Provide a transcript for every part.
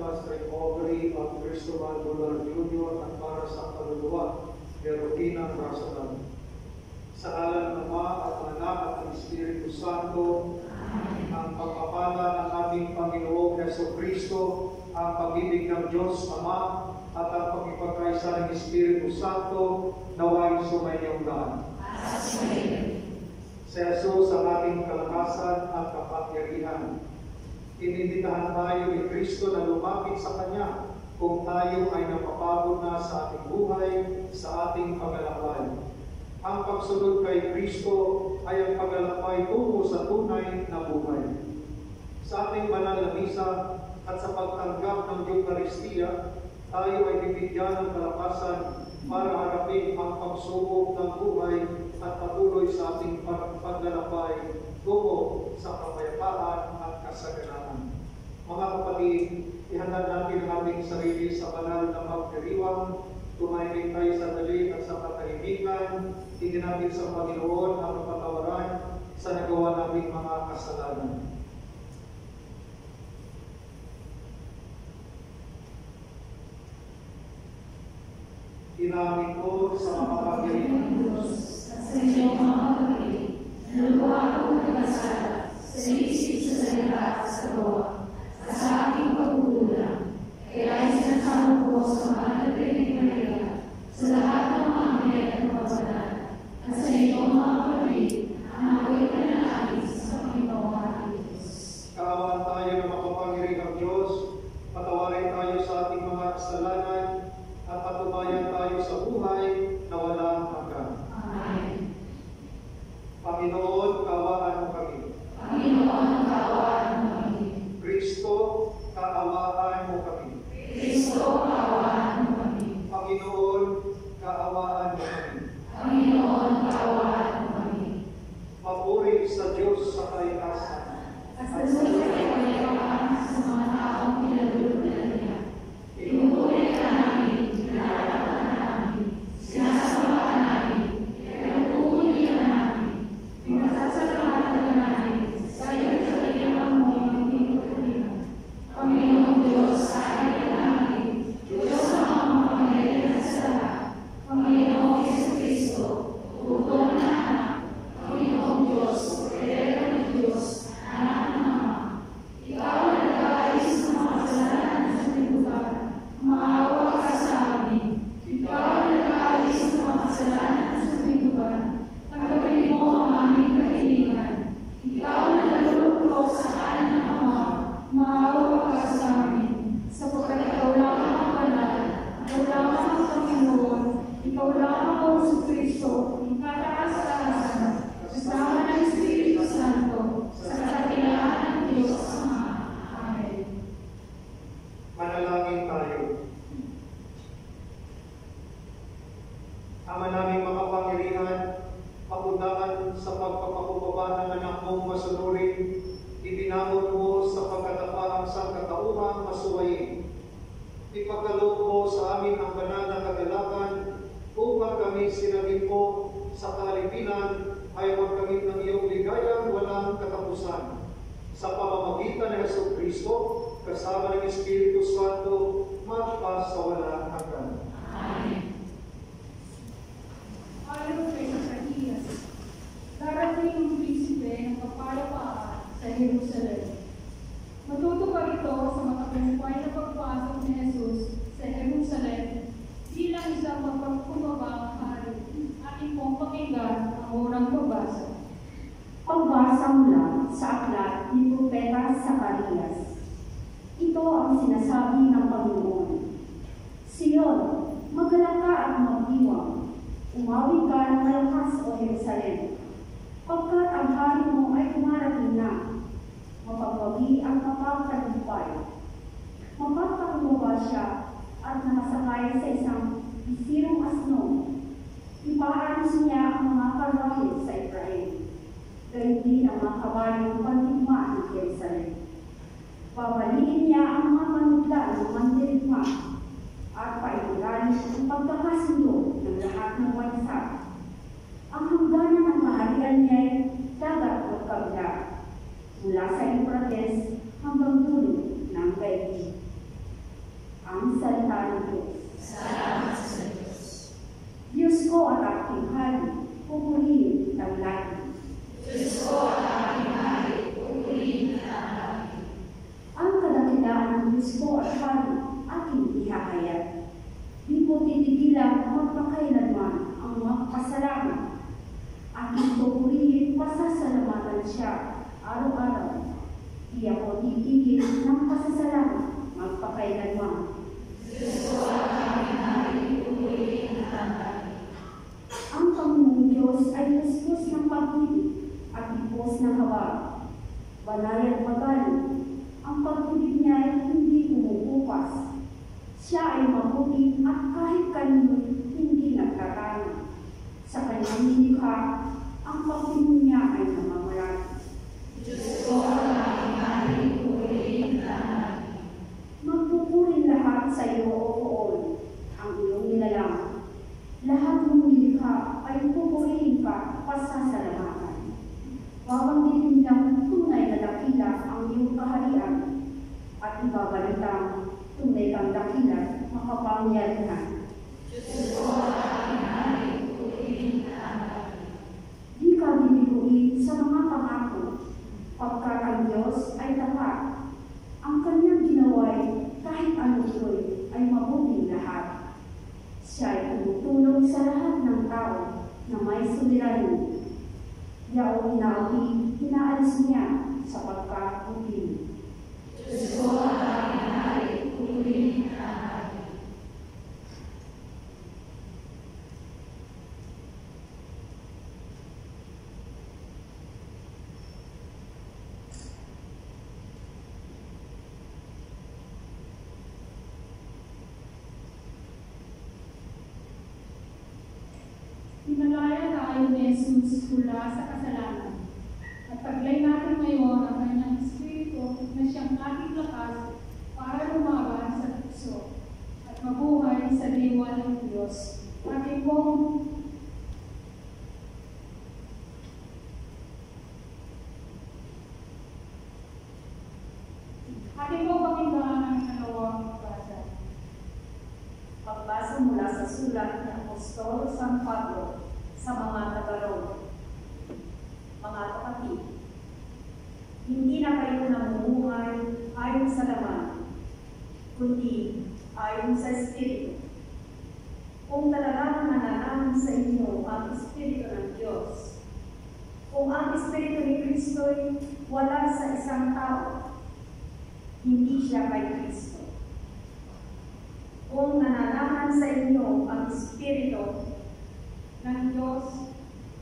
plus recovery of Cristobal Bular Jr. at para sa kaluluwa ni Rodina Rasadan. Sa ngalan ng Ama at Anak at ng Espiritu Santo, ang pagpapala ng ating Panginoong Yeso Kristo, ang pag-ibig ng Diyos Ama, at ang pagkipagkaisa ng Espiritu Santo, naway sumayyong lahat. Si Jesus ang ating kalakasan at kapagyarihan. Inibitahan tayo ni Kristo na lumapit sa Kanya kung tayo ay napapagod na sa ating buhay, sa ating paglalakbay. Ang pagsunod kay Kristo ay ang paglalakbay tungo sa tunay na buhay. Sa ating banal na misa at sa pagtanggap ng Eucharistia, tayo ay bibigyan ng kalakasan para harapin ang pagsubok ng buhay at patuloy sa ating pag- paglalakbay tungo sa kapayapaan at kasaganahan. Mga kapatid, ihanda natin ang ating sarili sa banal na pagdiriwang, tumayin tayo sa dali at sa katahimikan, hindi natin sa Panginoon ang kapatawaran sa nagawa nating mga kasalanan. Inamin ko sa Diyos, at sa inyong mga kapatid, naluwa akong nagkasala sa isip, sa salita sa gawa, sa aking pagkukulang. Kaya ay sinasama ko sa mga nagrinig Maria, sa lahat ng mga anghel at mga banal, at sa inyong mga kapatid, ang ako'y panalangin sa Panginoong ating Diyos. Kaawaan tayo ng makapangyarihang Diyos, patawarin tayo sa ating mga kasalanan, at patubayan tayo sa buhay na walang hanggan. Amen. Panginoon, kaawaan mo kami. Panginoon, kaawaan mo kami. Kristo, kaawaan mo kami. Kristo, kaawaan mo kami. Panginoon, kaawaan mo kami. Panginoon, kaawaan mo kami. Papuri sa Diyos sa kalikasan. At sa sulit ay kapayapaan sa mga taong pinagulutan niya. Pinupuli ka namin, pinalalaman namin, sinasamahan namin, pinagpupuli ka namin, pinasasalamatan ka namin, sa iyong kalilang mo ang pinupulihan. Panginoong Diyos, sa akin namin, Diyos na ang makapangyarihan sa lahat, Panginoong Jesucristo, utong na anak, Panginoong Diyos, Kordero ng Diyos, anak ng Ama. Ikaw ang nag-aayos ng mga kasalanan sa libutan. Maawa ka sa amin. Ikaw ang nag-aayos ng mga kasalanan sa libutan. Tanggapin mo ang aming kahilingan. Ikaw ang naluluklo sa kanan ng Ama. Maawa ka sa amin. Sapagkat ikaw lamang ang banal. Ikaw lamang ang Panginoon. Ikaw lamang ang Kristo. Ikataas-taasan. Kasama ng Espiritu Santo. Sa katilaan ng Diyos Ama. Amen. Manalangin tayo. Ama naming makapangyarihan, pagundangan sa pagpapakumbaba ng anak mong masunurin, ibinangon mo sa pagkatapaang sangkatauhang masuwayin. Ipagkaloob mo sa amin ang banal na kagalakan upang kami sinagin mo sa kalipinan ay magkamit ng iyong ligayang walang katapusan. Sa pamamagitan ng Yeso Kristo, kasama ng Espiritu Santo, magpas sa walang hanggan. Amen. Ayon kay Zacarias, darating ang prinsipe ng kapayapaan sa Jerusalem. Matutupad ito sa matagumpay na pagpasok ni Jesus sa Jerusalem bilang isang mapagkumbabang hari. Ating pong pakinggan ang unang pagbasa. Pagbasa mula sa aklat ni Propeta Zacarias. Ito ang sinasabi ng Panginoon. Siyon, magalak ka at magdiwang. Umawi ka ng malakas o Jerusalem. Pagkat ang hari mo ay dumarating na. Mapagwagi ang kapagtagumpay. Mapagpakumbaba siya at nakasakay sa isang bisirong asno. Ipaalis niya ang mga karwahe sa Israel gayon din ang mga kabayong pandigma ng Jerusalem. Babaliin niya ang mga manudla Jesus mula sa kasalanan. At taglay natin ngayon ang kanyang Espiritu na siyang ating lakas para lumaban sa tukso at mabuhay sa diwa ng Diyos. Ating pong Ating pong pakinggan ang kalawang basa. Pagbasa mula sa sulat ng Apostol San Pablo sa mga tao, hindi siya kay Kristo. Kung nanalaman sa inyo ang Espiritu ng Diyos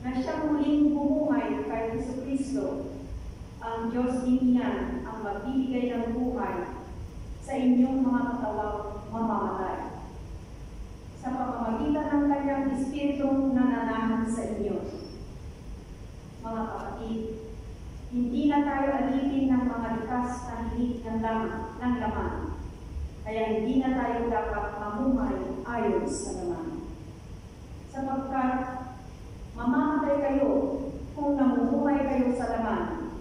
na siya muling bumuhay kay Kristo, ang Diyos niya maayos na naman. Sapagkat mamamatay kayo kung namumuhay kayo sa laman.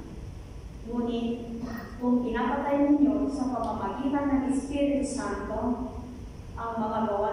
Ngunit kung pinapatay ninyo sa pamamagitan ng Espiritu Santo ang mga gawa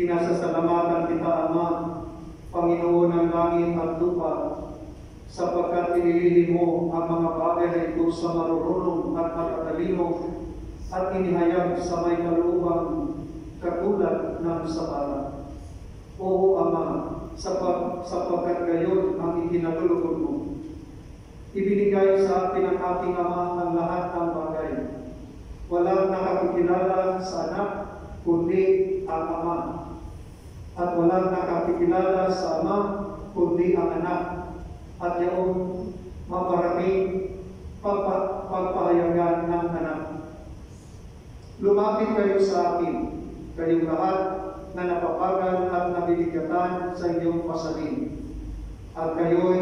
Pinasasalamatan kita, Ama, Panginoon ng langit at lupa, sapagkat inilihim mo ang mga bagay na ito sa marurunong at matatalino at inihayag sa may kalubang katulad ng sabala. Oo, Ama, sapag, sapagkat gayon ang ikinalulugod mo. Ibinigay sa atin ng ating Ama ang lahat ng bagay. Walang nakakikilala sa anak, kundi ang Ama. At walang nakakikilala sa Ama, kundi ang anak. At yung maparaming pagpa, pagpahayagan ng anak. Lumapit kayo sa akin, kayong lahat na napapagal at nabibigatan sa inyong pasalin. At kayo'y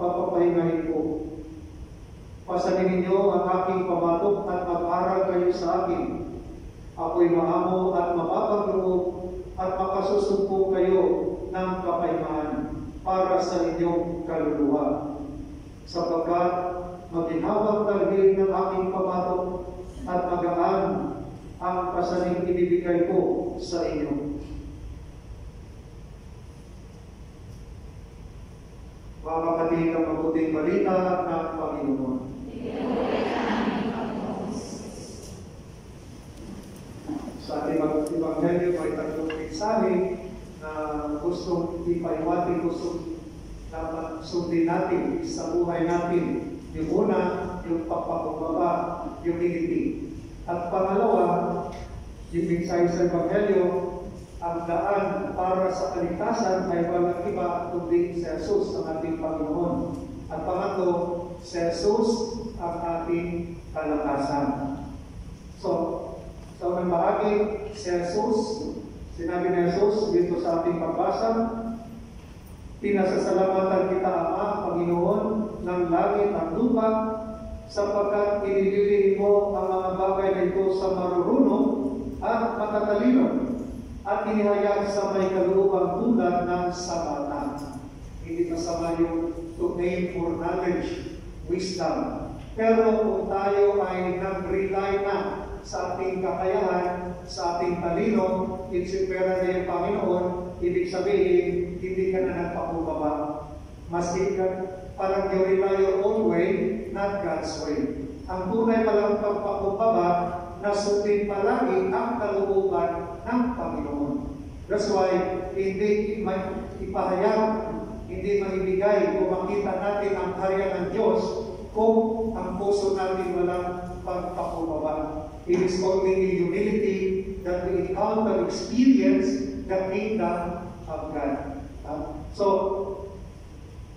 papapahingahin ko. Pasanin ninyo ang aking pamatok at mag-aral kayo sa akin. Ako'y maamo at mapapagloob at makasusumpo kayo ng kapaymaan para sa inyong kaluluwa. Sapagkat maginhawag talhin ng aking pamatok at magaan ang pasaning ibibigay ko sa inyo. Mga kapatid, ang mabuting balita ng Panginoon. Sa ating Ebanghelyo may mensahe na gustong ipaiwati, gustong na sundin natin sa buhay natin. Yung una, yung pagpapakumbaba, humility. At pangalawa, yung mensahe sa Ebanghelyo, ang daan para sa kaligtasan ay walang iba kundi si Jesus ang ating Panginoon. At pangatlo, si Jesus ang ating kalakasan. So, sa unang bahagi, si Jesus, sinabi ni Jesus dito sa ating pagbasa, Pinasasalamatan kita, Ama, Panginoon, ng langit at lupa, sapagkat inililihim mo ang mga bagay na ito sa marurunong at matatalino, at inihayag sa may kalubang tulad ng sabata. Hindi masama yung to name for knowledge, wisdom. Pero kung tayo ay nag-rely na sa ating kakayahan, sa ating talino, insipera na yung Panginoon, ibig sabihin, hindi ka na nagpakumbaba. Maski ka, parang you rely your own way, not God's way. Ang tunay palang pagpakumbaba, nasundin palagi ang kalooban ng Panginoon. That's why, hindi ipahayag, hindi maibigay makita natin ang karya ng Diyos kung ang puso natin walang pagpakumbaba. It is only in humility that we encounter, experience the kingdom of God. Uh, so,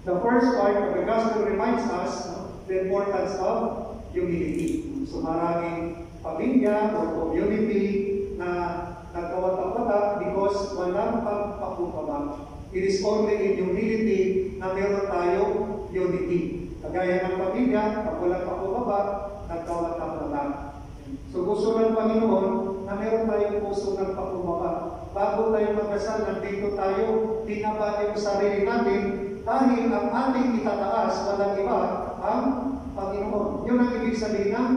the first part of the gospel reminds us uh, the importance of humility. So, maraming pamilya or community na nagkawat-wata because walang pagpakumbaba. It is only in humility na meron tayong unity. Kagaya ng pamilya, pag walang pakumbaba, nagkawat-wata. So gusto ng Panginoon na meron tayong puso ng pakumbaba. Bago tayo magkasal, nandito tayo, tinaba yung sarili natin dahil ang ating itataas, walang iba, ang Panginoon. Yun ang ibig sabihin ng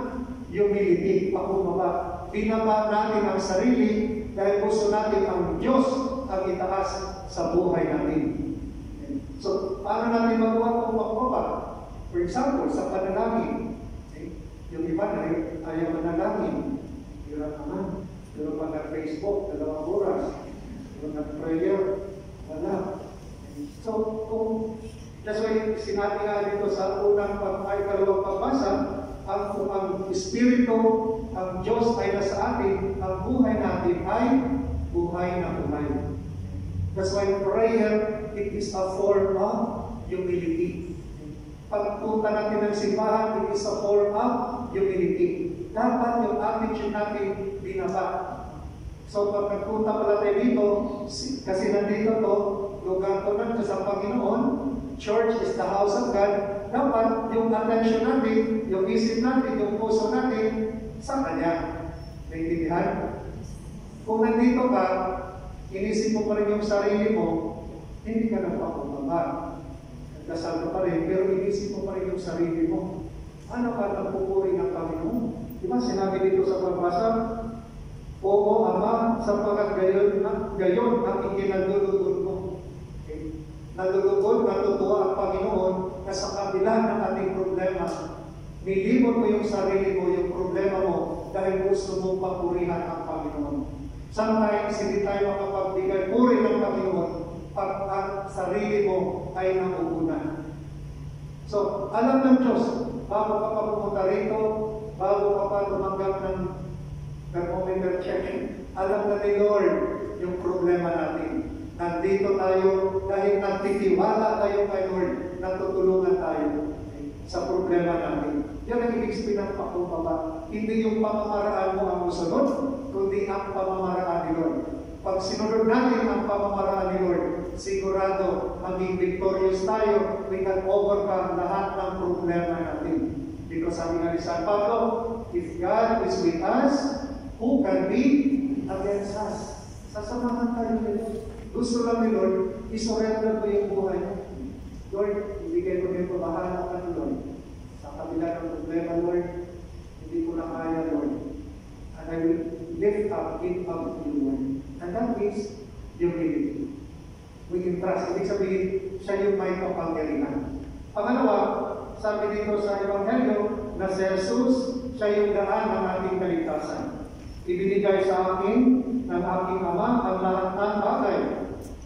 humility, pakumbaba. Binaba natin ang sarili dahil gusto natin ang Diyos ang itaas sa buhay natin. So, paano natin magawa kung pakumbaba? For example, sa panalangin, yung iba na ayaw manalangin. Hirap naman. Pero pag nag-Facebook, dalawang oras. Pero nag-prayer, wala. So, kung that's why sinabi nga dito sa unang pag ay kalawang pagbasa, ang, ang Espiritu, ang Diyos ay nasa atin, ang buhay natin ay buhay na buhay. That's why prayer, it is a form of humility. Pagpunta natin ng simbahan, it is a form of humility. Dapat yung attitude natin binaba. So pag nagpunta pala tayo dito, kasi nandito to, lugar to na sa Panginoon, church is the house of God, dapat yung attention natin, yung isip natin, yung puso natin, sa Kanya. Naintindihan? Kung nandito ka, inisip mo pa rin yung sarili mo, hindi ka nagpakumbaba. Nagdasal ka pa rin, pero inisip mo pa rin yung sarili mo. Ano ka nagpupuri ng Panginoon? Di ba sinabi dito sa pagbasa, Oo, Ama, sapagkat gayon, gayon ang ikinalulugod mo. Okay? Nalulugod, natutuwa ang Panginoon na sa kabila ng ating problema, nilimot mo yung sarili mo, yung problema mo, dahil gusto mong papurihan ang Panginoon. Sometimes, hindi tayo makapagbigay puri ng Panginoon pag ang sarili mo ay nauunan. So, alam ng Diyos, bago ka pa pumunta rito, bago ka pa tumanggap ng thermometer checking, alam na ni Lord yung problema natin. Nandito tayo dahil nagtitiwala tayo kay Lord, natutulungan tayo sa problema natin. Yan ang ibig sabihin ng pakumbaba. Hindi yung pamamaraan mo ang musunod, kundi ang pamamaraan ni Lord. Pag sinunod natin ang pamamaraan ni Lord, sigurado maging victorious tayo, we can overcome lahat ng problema natin. Dito sabi nga ni San Pablo, if God is with us, who can be against us? Sasamahan tayo ni Lord. Gusto lang ni Lord, isurrender mo yung buhay. Lord, ibigay ko dito, bahala ka Lord. Sa kabila ng problema, Lord, hindi ko na kaya, Lord. And I will lift up, give up you, Lord. And that is humility. We can trust. Ibig sabihin, siya yung may kapangyarihan. Pangalawa, sabi dito sa Ebanghelyo, na si Jesus, siya yung daan ng ating kaligtasan. Ibinigay sa akin ng aking Ama ang lahat ng bagay.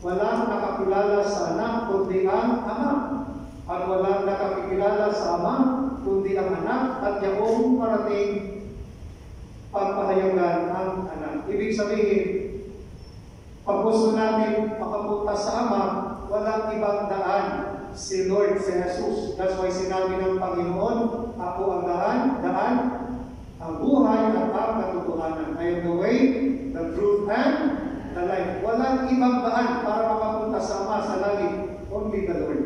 Walang nakakilala sa anak kundi ang Ama. At walang nakakilala sa Ama kundi ang anak at yaong parating pagpahayagan ang anak. Ibig sabihin, pag gusto natin makapunta sa Ama, walang ibang daan si Lord, si Jesus. That's why sinabi ng Panginoon, ako ang daan, daan, ang buhay at ang katotohanan. I am the way, the truth, and the life. Walang ibang daan para makapunta sa Ama sa langit. Only the Lord.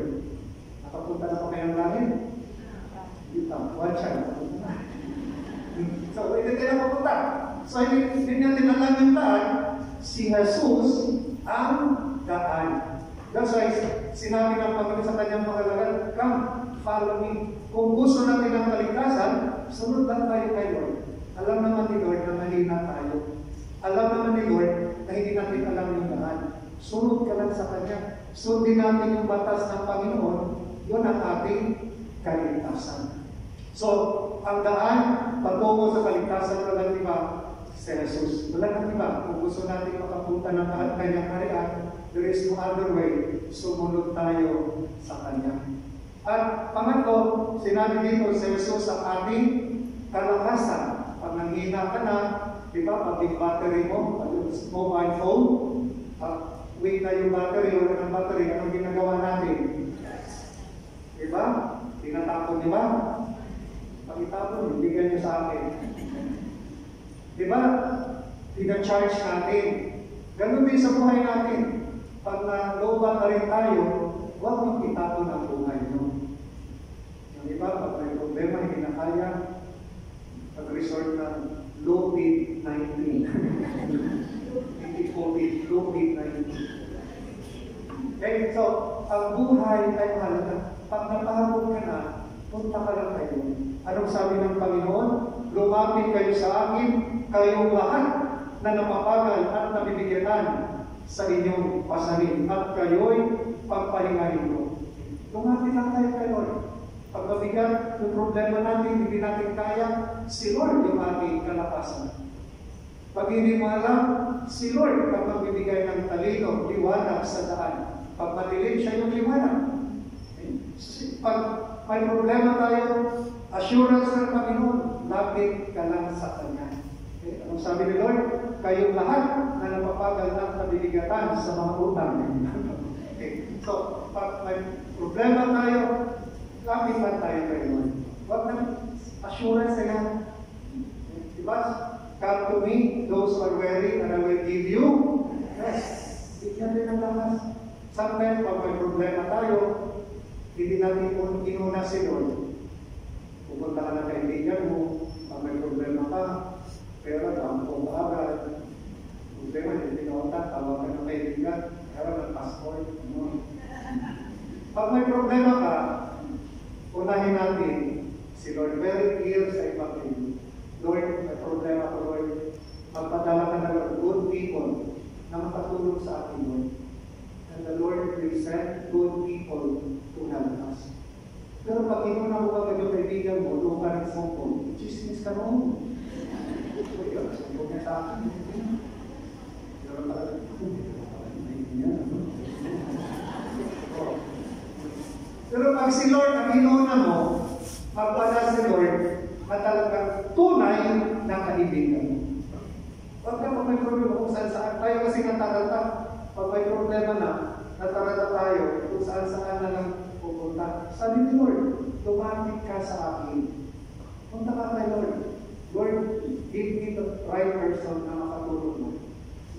Nakapunta na pa kayo ng langit? Dito, watch out. So, hindi tayo nakapunta. So, hindi, hindi natin alam yung daan. Si Jesus ang daan. That's why sinabi ng Panginoon sa kanyang pangalagan, Come, follow me. Kung gusto natin ng kaligtasan, sunod lang tayo kay Lord. Alam naman ni Lord na mahina tayo. Alam naman ni Lord na hindi natin alam yung daan. Sunod ka lang sa Kanya. Sundin natin yung batas ng Panginoon, yun ang ating kaligtasan. So, ang daan patungo sa kaligtasan lang iba si Jesus. Wala nang iba. Kung gusto natin makapunta ng kanyang harian, there is no other way. Sumunod tayo sa Kanya. At pangatlo, sinabi dito si Jesus ang ating kalakasan. Pag nanghina ka na, di ba, pag yung battery mo, mobile phone, uh, weak na yung battery, wala ng battery, anong ginagawa natin? Di ba? Tinatapon, di ba? Pag-itapon, bigyan niyo sa akin. Di ba? Tina-charge natin. Ganun din sa buhay natin. Pag na-lobat na rin tayo, huwag mong itapon ang buhay mo. Di ba? Pag may problema, hindi na kaya, pag-resort ng COVID-19. Hindi COVID, COVID-19. Eh, so, ang buhay ay mahalaga. Pag napahapon ka na, punta ka lang kayo. Anong sabi ng Panginoon? Lumapit kayo sa akin, kayong lahat na napapagal at nabibigyan sa inyong pasanin at kayo'y pagpahingahin ko. Lumapit lang tayo kay Lord. Pag mabigat yung problema natin, hindi natin kaya, si Lord yung ating kalakasan. Pag hindi mo alam, si Lord ang magbibigay ng talino, liwanag sa daan. Pag madilim, siya yung liwanag. Pag may problema tayo, assurance ng Panginoon, lapit ka lang sa Kanya. Anong sabi ni Lord? Kayong lahat na napapagal ng nabibigatan sa mga utang. okay. So, pag may problema tayo, lapit lang tayo kay Lord. Huwag na assurance na yan. Diba? Come to me, those who are weary, and I will give you rest. Bigyan din ng lakas. Sometimes, pag may problema tayo, hindi natin inuna si Lord. Pupunta ka na kaibigan mo, pag may problema ka, pero lang, kung maaga, kung di man hindi nautak, tawagan ng kaibigan, pero ng passport. Pag may problema ka, sa akin. Punta ka kay Lord. Lord, give me the right person na makatulong mo.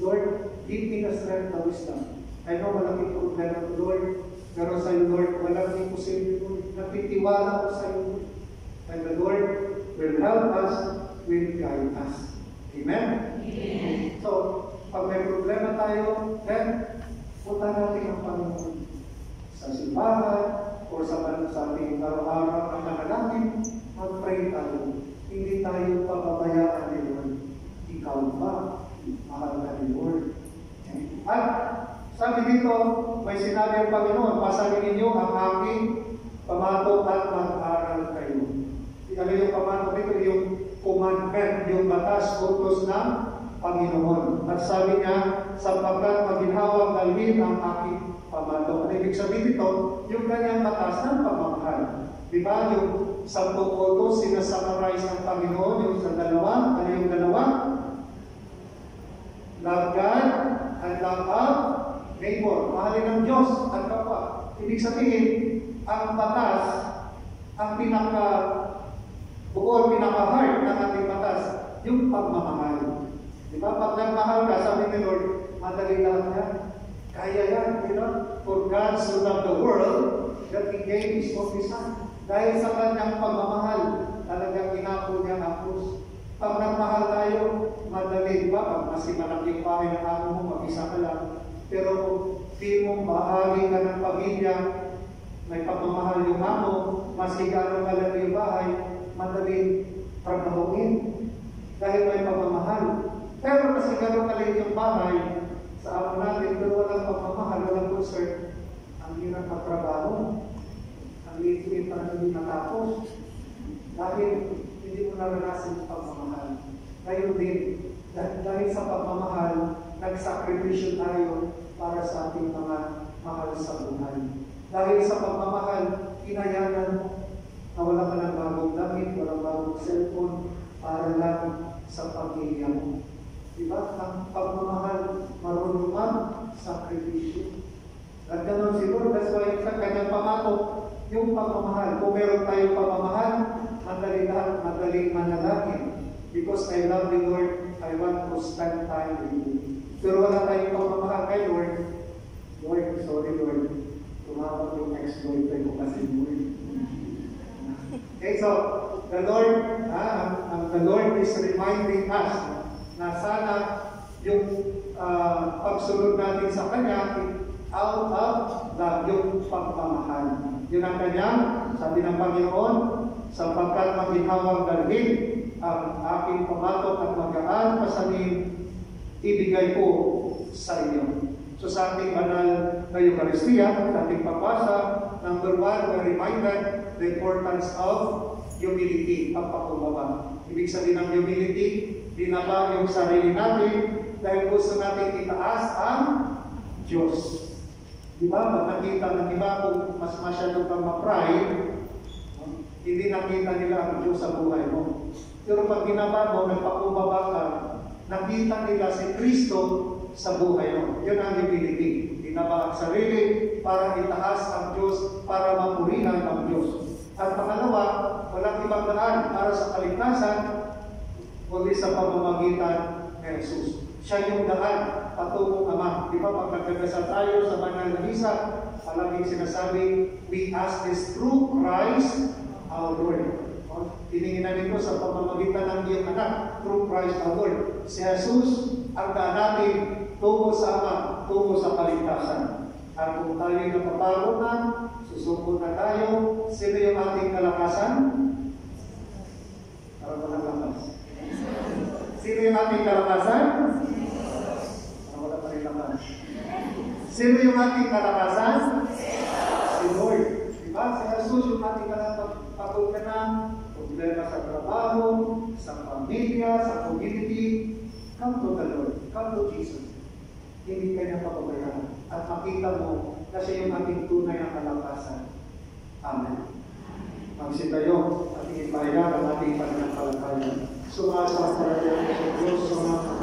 Lord, give me the strength na wisdom. I know malaking problema ko, Lord. Pero sa iyo, Lord, walang imposible, Lord. Napitiwala ko sa iyo, Lord. And the Lord will help us, will guide us. Amen? Amen. So, pag may problema tayo, then, punta natin ang Panginoon. Sa simbahan, o sa, sa ating araw-araw na manalangin, mag-pray tayo. Hindi tayo pababayaan ni Lord. Ikaw ba? Mahal ka ni Lord. At sabi dito, may sinabi ang Panginoon, pasalin ninyo ang aking pamato at mag-aral kayo. Ano yung pamato dito? Yung commandment, yung batas, utos ng Panginoon. At sabi niya, sapagkat maginhawang dalhin ang aking pamato. Ano ibig sabihin dito? Yung kanyang batas ng pamamahal. Di ba? Yung sampung utos, sinasummarize ng Panginoon, yung sa dalawa. Ano yung dalawa? Love God and love our neighbor. Mahalin ng Diyos at kapwa. Ibig sabihin, ang batas, ang pinaka bukod pinaka-heart ng ating batas, yung pagmamahal. Di ba? Pag nagmahal ka, sabi ni Lord, madali lahat yan. Kaya yan, you know? For God so loved the world that He gave His only Son. Dahil sa kanyang pagmamahal, talagang inapo niya ang krus. Pag nagmahal tayo, madali, ba? Pag mas malaking bahay ng amo mo, mag-isa ka lang. Pero di mo bahagi ka ng pamilya, may pagmamahal yung amo, mas higano ka lang yung bahay, madali trabahuin. Dahil may pagmamahal. Pero kasi gano'n kalit yung bahay, sa amo natin, pero walang pagmamahal, walang concern, ang hirap magtrabaho. Ang liit-liit na hindi matapos. Dahil hindi mo naranasan yung pagmamahal. Ngayon din, dahil, dahil sa pagmamahal, nagsakripisyo tayo para sa ating mga mahal sa buhay. Dahil sa pagmamahal, kinayanan mo na wala ka ng bagong damit, walang bagong cellphone, para lang sa pamilya mo. Diba? Ang pagmamahal, marunong man, sakripisyo. At ganun si that's why sa kanyang pamato, yung pagmamahal. Kung meron tayong pagmamahal, madali lahat, madaling manalangin. Because I love the Lord, I want to spend time with you. Pero wala tayong pagmamahal kay Lord, Lord, sorry Lord, tumawag yung ex-boyfriend ko kasi Lord. Okay, so the Lord, ah, the Lord is reminding us na sana yung ah, pagsunod natin sa Kanya out of the yung pagmamahal. Yun ang kanyang, sabi ng Panginoon, sapagkat maghihawang dalhin ang aking pamatok at magaan pasanin, ibigay ko sa iyo. So sa ating banal na Eucharistia, ating papasa, number one, we're reminded the importance of humility, pagpakumbaba. Ibig sabihin ng humility, binaba yung sarili natin dahil gusto natin itaas ang Diyos. Di ba? Pag nakita ng iba kung mas masyado kang ma-pride, hindi nakita nila ang Diyos sa buhay mo. Pero pag binaba mo, nagpakumbaba ka, nakita nila si Kristo sa buhay mo. Yun ang humility. Binaba ang sarili para itaas ang Diyos, para mapurihan ang Diyos. At pangalawa, walang ibang daan para sa kaligtasan, kundi sa pamamagitan ni Jesus. Siya yung daan patungong Ama. Di ba pag nagdadasal tayo sa banal na misa, palaging sinasabi, we ask this through Christ our Lord. O, Tiningin na dito sa pamamagitan ng iyong anak, through Christ our Lord. Si Jesus, ang daan natin tungo sa Ama, tungo sa kaligtasan. At kung tayo'y napapagod na, susuko na tayo, sino yung ating kalakasan? Yung ating kalakasan? Wala pa rin naman. Sino yung ating kalakasan? Si Lord. Diba? Si Jesus yung ating kalakasan. Problema sa trabaho, sa pamilya, sa community, come to the Lord. Come to Jesus. Hindi ka niya papabayaan. At makita mo na siya yung ating tunay na kalakasan. Amen. Magsitayo at ipahayag ang ating pananampalataya. Sumasa sa Diyos sa mga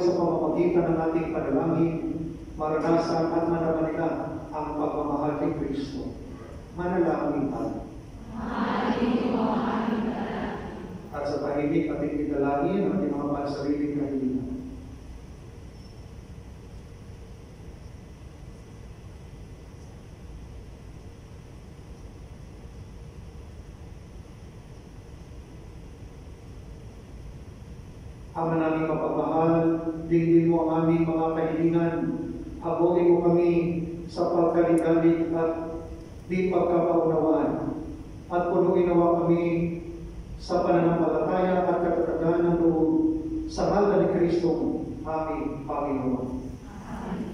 Sa pamamagitan ng ating panalangin, maranasan at manaman nila ang pagmamahal ni Kristo. Manalangin tayo. At sa tahimik ating idalangin ang ating mga pansariling kahilingan. Ama naming mapagmahal, digin mo ang aming mga kahilingan. Habulin mo kami sa pagkaligalig at di pagkakaunawaan. At punuin nawa kami sa pananampalataya at katatagan ng loob sa ngalan ni Kristo, aming Panginoon. Amen.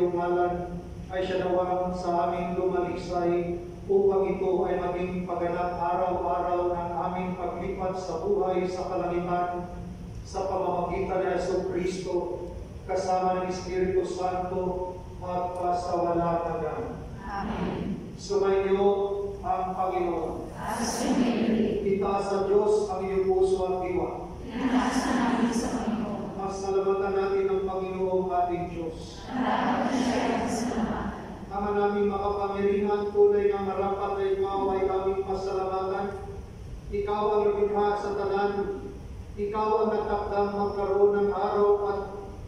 Iyong ngalan ay siya nawang sa aming lumalisay upang ito ay maging paganap araw-araw ng aming paglipat sa buhay sa kalangitan sa pamamagitan ni Yesu Kristo kasama ng Espiritu Santo magpasawalatagan. Amen. Sumainyo ang Panginoon. At Itaas sa Diyos ang iyong puso at diwa. inasa namin sa Panginoon. Masalamatan natin ang Panginoong ating Diyos. Ang. Ama namin makapangyarihan, tunay na marapat na ikaw ay aming pasalamatan. Ikaw ang lumikha sa tanan. Ikaw ang natakdang magkaroon ng araw at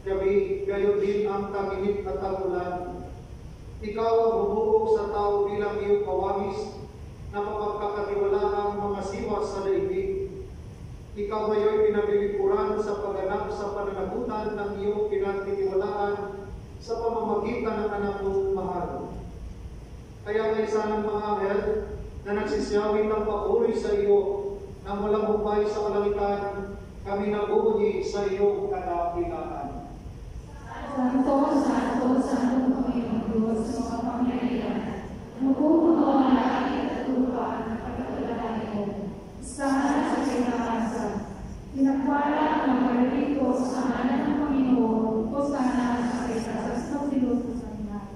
gabi, gayon din ang taginip at tagulan. Ikaw ang bumubog sa tao bilang iyong kawangis na mapagkakatiwalaan mga siwa sa daigdig. Ikaw ngayon pinabilipuran sa pagganap sa pananagutan ng iyong pinagtitiwalaan sa pamamagitan ng anak mong mahal. Kaya may sanang mga anghel na nagsisiyawin ng papuri sa iyo na walang hupay sa kalangitan, kami nabubuhi sa iyong kadakilaan. Santo, Santo, Santo Panginoon Diyos mga pangyarihan. Nabubuto ang langit at lupa ng pagkakalaman mo. Sana sa kinakasan. Pinagpala ang marito sa ngalan ng Panginoon o sana sa isasas ng silot sa sangat.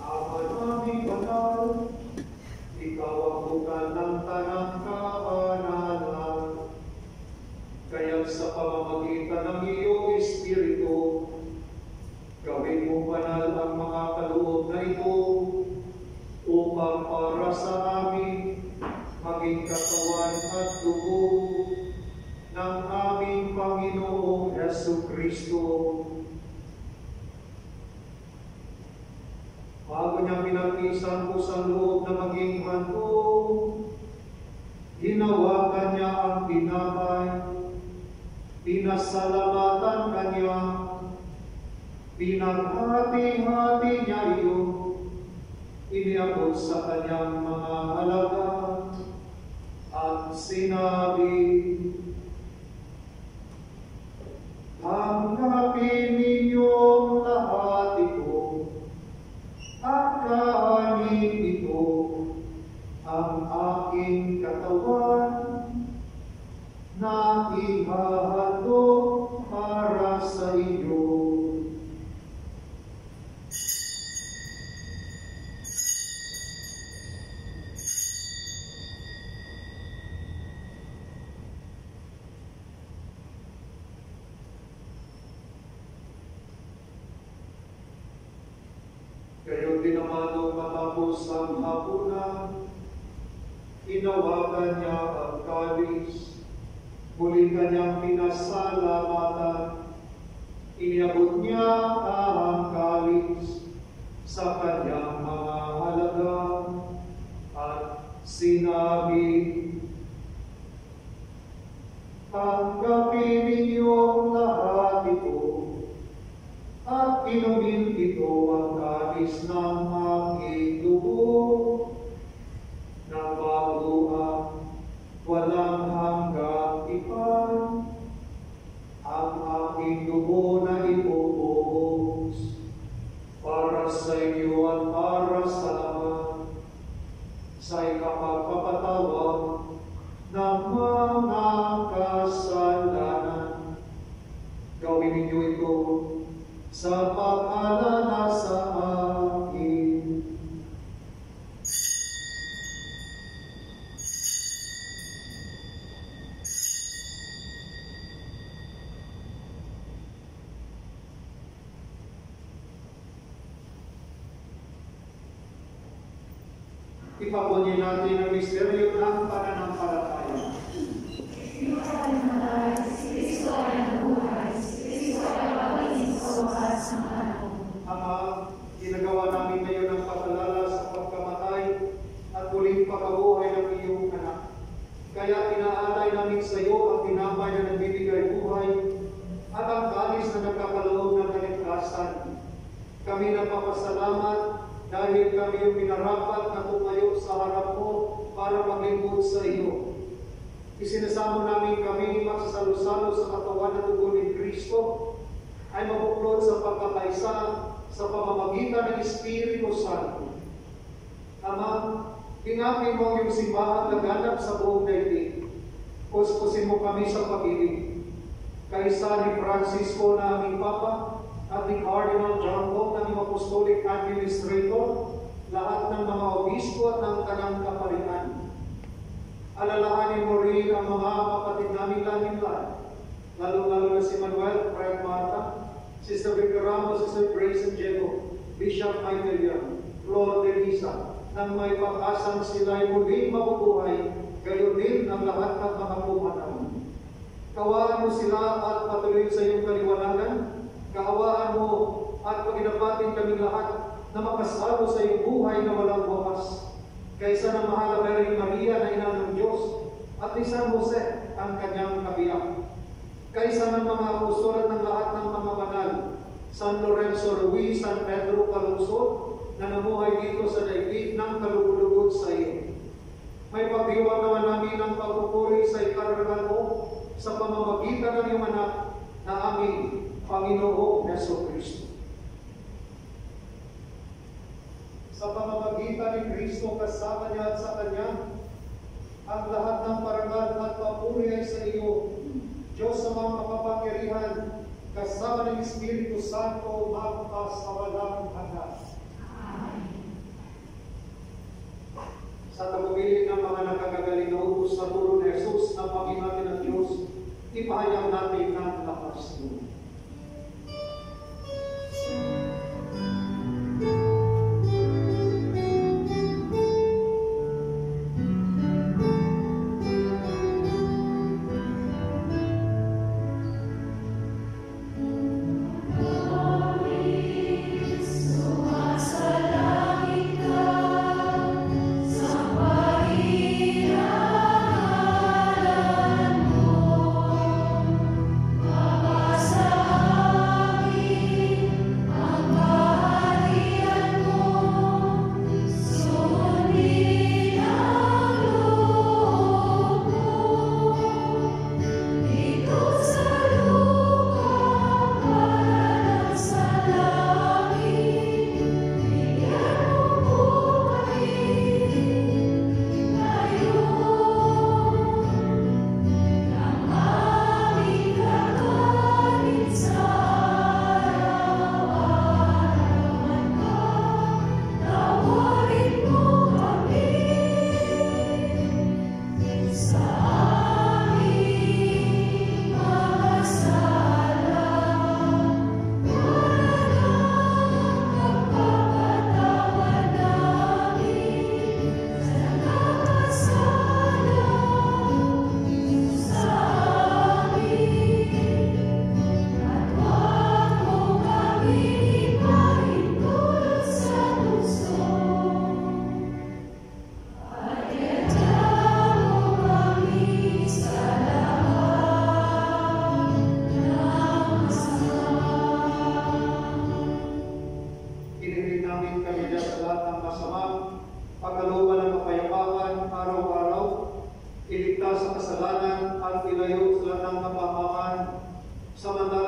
Ama naming banal, ikaw ang bukan ng tanang kabanalan. Kaya sa pamamagitan ng iyong Espiritu, gawin mo banal ang mga kaloob na ito upang para sa amin maging katawan at dugo ng aming Panginoong Yesu Kristo. Bago niya pinagpisan ko sa loob na maging handog, hinawakan niya ang tinapay, pinasalamatan kanya, pinaghati-hati niya iyon, iniabot sa kanyang mga halaga, at sinabi, Tanggapin kanyang pinasalamatan, iniabot niya ang kalis sa kanyang mga halaga at sinabi, Tanggapin ninyong lahat ito at inumin ito ang kalis ng aking dugo na bago ang walang hanggang ipan ang aking dugo na ibubuhos para sa inyo at para sa lahat sa ikapagpapatawag ng mga kasalanan. Gawin ninyo ito sa pag-alala sa akin. Ipabunyi natin ang misteryo ng pananampalataya. Ama, ginagawa namin ngayon ang pag-alala sa pagkamatay at muling pagkabuhay ng iyong anak. Kaya inaalay namin sa iyo ang tinapay na nagbibigay buhay at ang kalis na nagkakaloob ng kaligtasan. Kami napapasalamat dahil kami yung minarapat na tumayo sa harap mo para maglingkod sa iyo. Isinasamo namin kami magsasalo-salo sa katawan at dugo ni Kristo ay mabuklod sa pagkakaisa sa pamamagitan ng Espiritu Santo. Ama, ingapin mo iyong simbahan na ganap sa buong daigdig. Kuskusin mo kami sa pag-ibig. Kaisa ni Francisco na aming Papa at ni Cardinal John Paul na aming Apostolic Administrator, lahat ng mga obispo at ng kanang kaparian. Alalahanin mo rin ang mga kapatid namin langit lalo-lalo na si Manuel, Fred Marta, Sister Victor Ramos, Sister Grace and Diego, Bishop Michael Young, Lord Elisa, nang may pag-asang sila'y muling mabubuhay, gayon din ang lahat ng mga pumanahon. Kawaan mo sila at patuloy sa iyong kaliwanagan. Kaawaan mo at paginapatin kaming lahat na makasalo sa iyong buhay na walang wakas. Kaysa ng mahal na Mary Maria na ina ng Diyos at ni San Jose ang kanyang kabiyak. Kaysa ng mga apostol at ng lahat ng mga banal, San Lorenzo Ruiz, San Pedro Calungsod, na namuhay dito sa daigdig ng kalugulugod sa iyo. May pagdiwang naman namin ang pagpupuri sa ikararagal mo sa pamamagitan ng iyong anak na aming Panginoong Yeso Kristo. Sa pamamagitan ni Kristo kasama niya at sa Kanya, ang lahat ng parangal at papuri ay sa iyo, Diyos sa mga makapangyarihan, kasama ng Espiritu Santo, magpasawalang hanggan. Sa tagubilin ng mga nakagagaling na utos sa tulo ni Jesus na natin ng Diyos, ipahayag natin ng lakas mo. Pagkalooban ng kapayapaan araw-araw, iligtas sa kasalanan at ilayo sa lahat ng kapahamakan, samantalang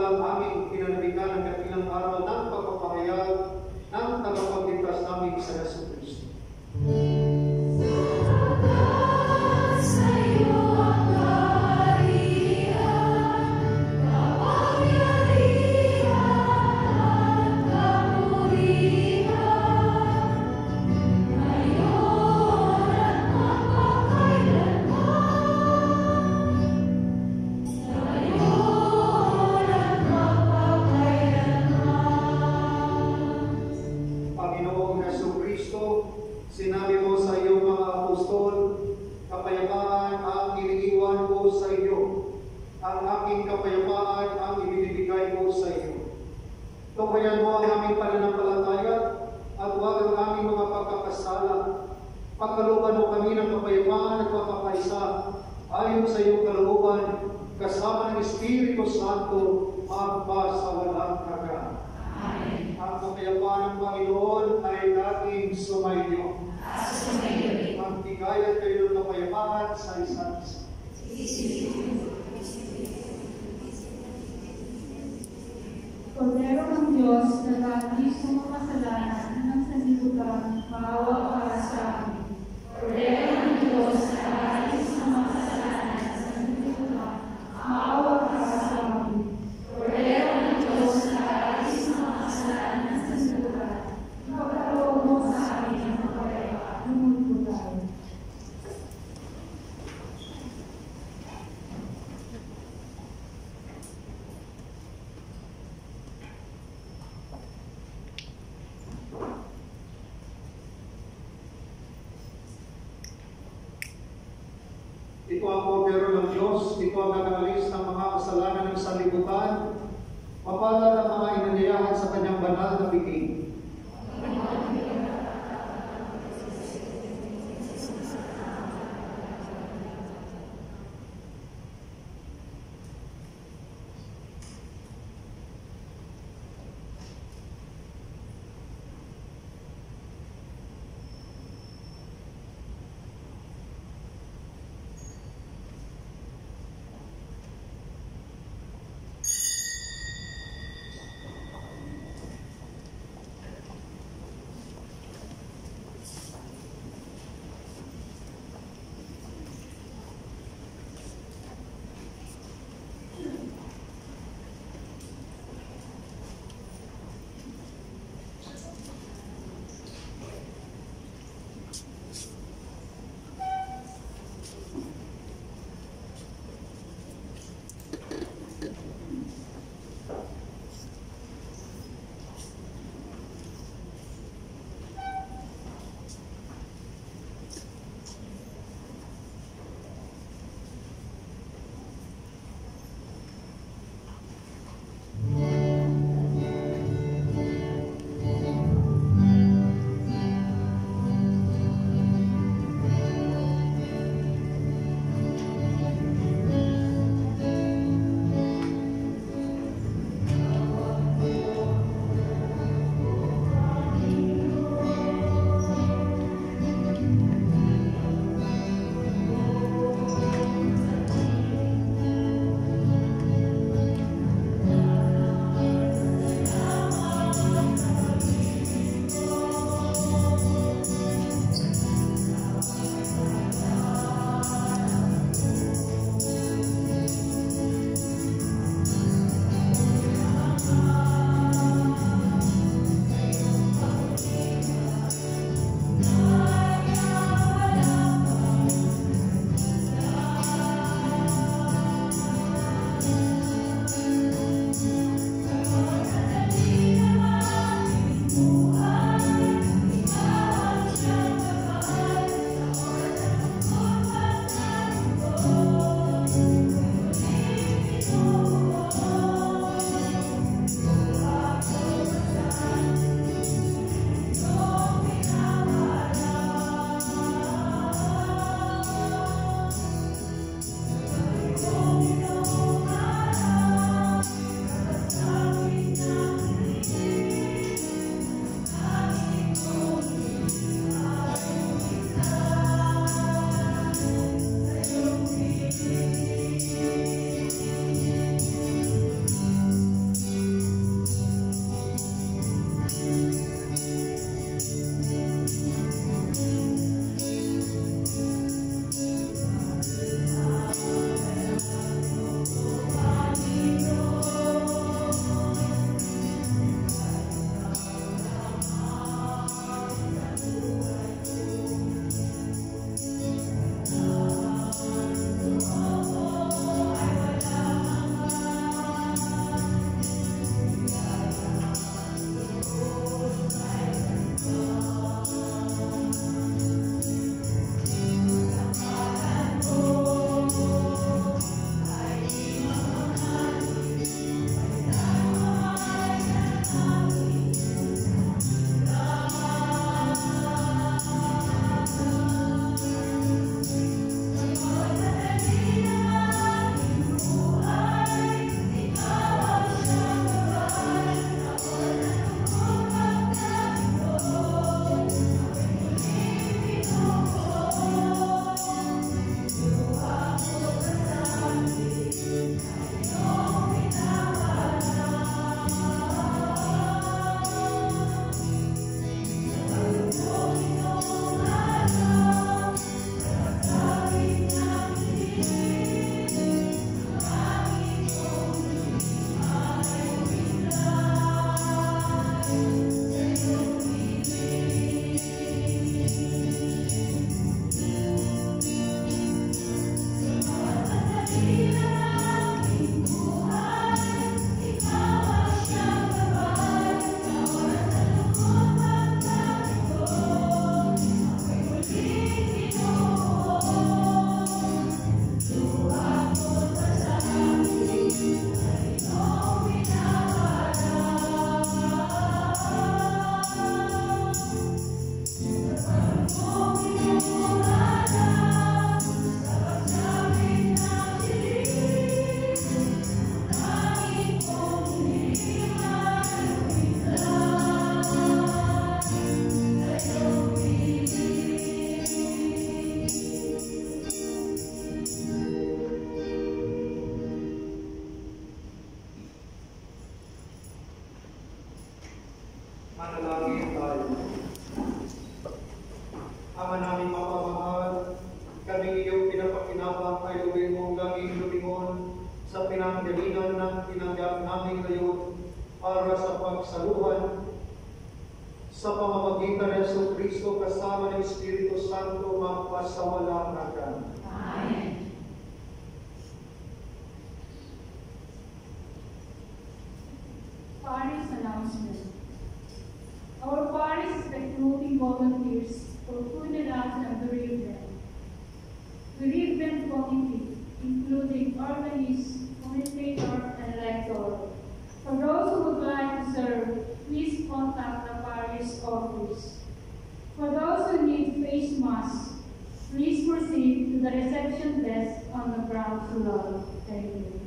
masks, please proceed to the reception desk on the ground floor. Thank you.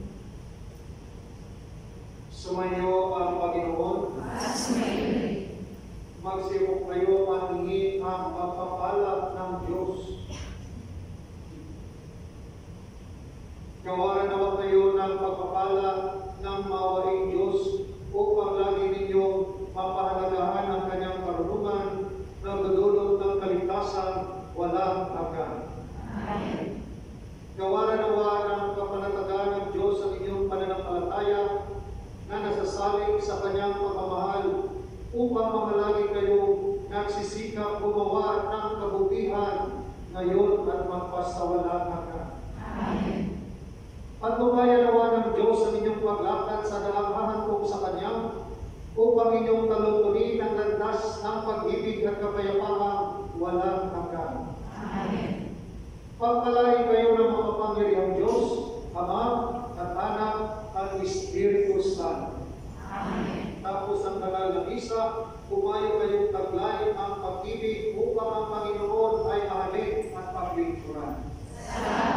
Sumayo ang Panginoon. Magsibok kayo maningin ang pagpapala ng Diyos. Gawaran naman kayo ng pagpapala ng mawaring Diyos upang lagi ninyong mapahalagahan ang kanyang karunungan na dudulot ng kaligtasan walang hanggan. Amen. Gawaran nawa ng kapanatagan ng Diyos ang inyong pananampalataya na nasasalig sa kanyang pagmamahal upang mamalagi kayo nagsisikap gumawa ng kabutihan ngayon at magpasawalang hanggan. Amen. At lumayan nawa ng Diyos ang inyong paglakad sa daangahan kung sa Kanya upang inyong talutunin ang landas ng pag-ibig at kapayapaan walang hanggan. Amen. Pagpalain kayo ng makapangyarihang Diyos, Ama at Anak at Espiritu Santo. Amen. Tapos ang kanal ng isa, kumayo kayong taglay ang pag-ibig upang ang Panginoon ay ahalin at paglingkuran. Salamat.